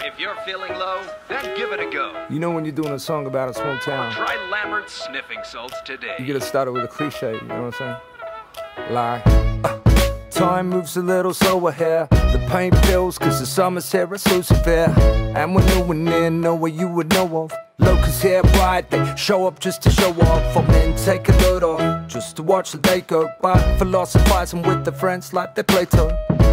If you're feeling low, then give it a go. You know when you're doing a song about a small town, Try Lambert's sniffing salts today. you start it with a cliche, you know what I'm saying? Like, uh, time moves a little slower here. The pain pills, cause the summer's here is so severe. And we're nowhere near nowhere you would know of. Locals here they show up just to show off. For men, take a load off, just to watch the day go by. Philosophizing with their friends like they Plato.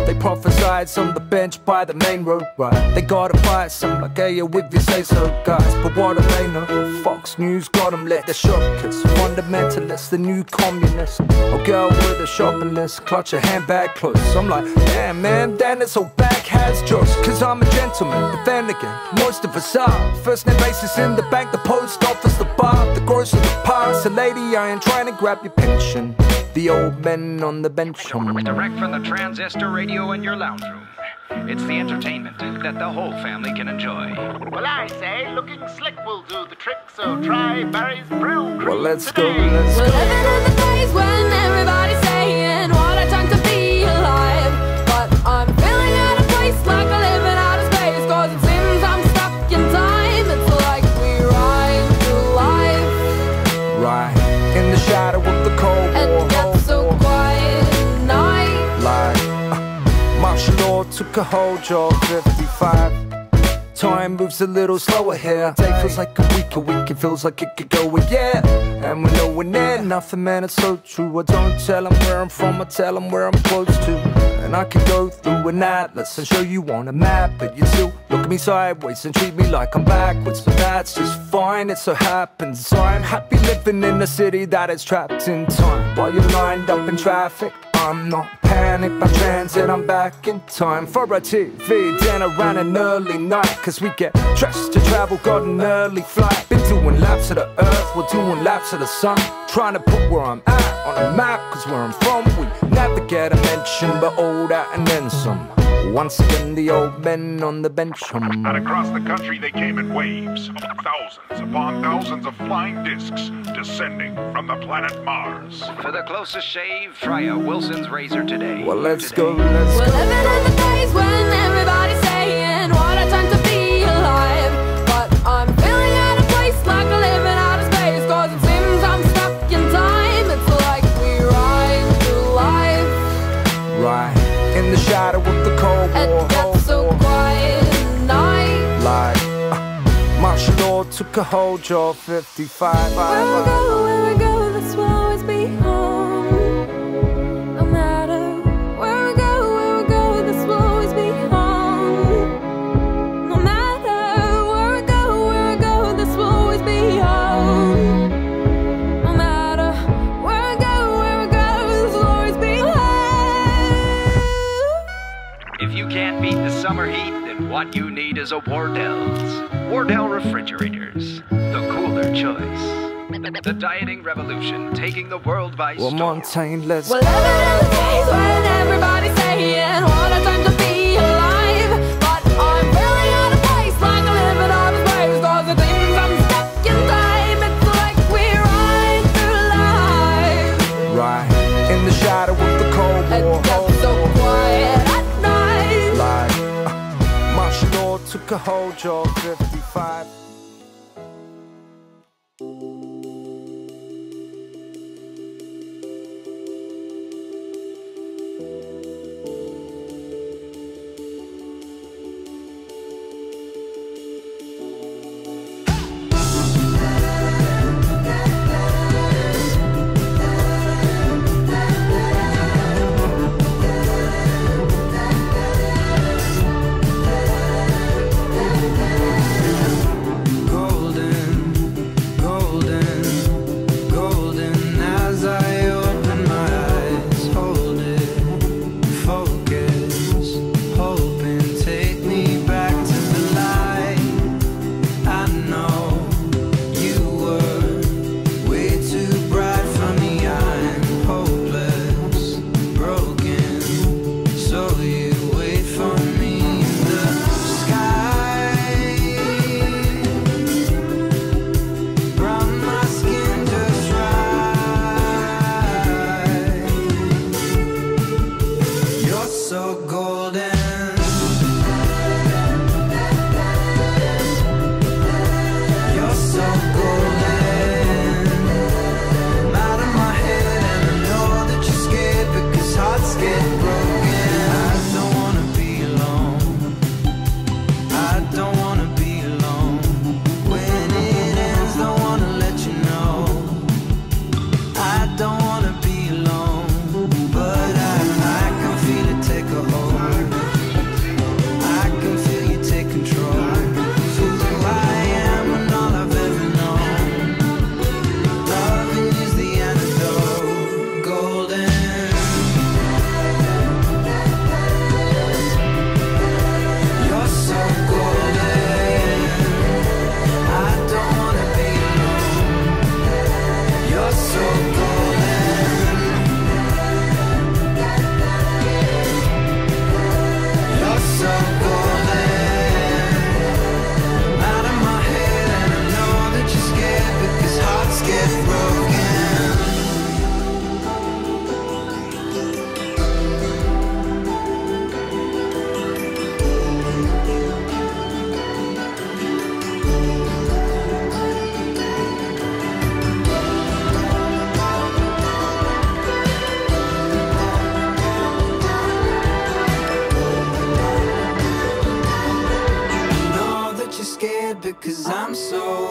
They prophesied on the bench by the main road, right? They gotta buy some like, hey, if you say so, guys. But what do they know? Fox News got them lit, they're shook. Cause fundamentalists, the new communists. A girl with a shopping list, clutch a handbag close. I'm like, damn, man, damn, it's so back has jokes. Cause I'm a gentleman, but then again, most of us are. First name basis in the bank, the post office, the bar, the grocery, the past. The lady, I ain't trying to grab your pension. The old men on the bench. Direct from the transistor radio in your lounge room. It's the entertainment that the whole family can enjoy. Well, I say looking slick will do the trick, so try Barry's Brew Crew Well, let's go, let's We're go. Right in the shadow of the cold and war. it gets so quiet night. Like uh, martial law took a hold, job 55. Time moves a little slower here. Day feels like a week, a week it feels like it could go a year. And we're nowhere near nothing, man, it's so true. I don't tell them where I'm from, I tell them where I'm close to. And I could go through an atlas and show you on a map, but you still look at me sideways and treat me like I'm backwards. But that's just fine, it so happens. I'm happy living in a city that is trapped in time. While you're lined up in traffic, I'm not panicked by transit, I'm back in time for a TV dinner and an early night. Cause we get dressed to travel, got an early flight. Been doing laps of the earth, we're doing laps of the sun. Trying to put where I'm at on a map, cause where I'm from, we never get a mention, but all that and then some. Once again, the old men on the bench. hum. And across the country they came in waves, thousands upon thousands of flying discs descending from the planet Mars. For the closest shave, try a Wilson's razor today. Well, let's Today. go, let's We're go. Hold, your 55. Where we go, where we go, this will always be home. No matter where we go, where we go, this will always be home. No matter where we go, where we go, this will always be home. No matter where we go, where we go, this will always be home. If you can't beat the summer heat, then what you need is a Wardell's. Wardell refrigerators, the cooler choice. The dieting revolution taking the world by Well, storm. Montaigne, let's We're living in the days when everybody's saying what a time to be alive. But I'm really out of place, like I'm living out of space. Cause it seems I'm stuck in time. It's like we ride through life. Right in the shadow of the cold war. Took a hold, job 55. Because I'm so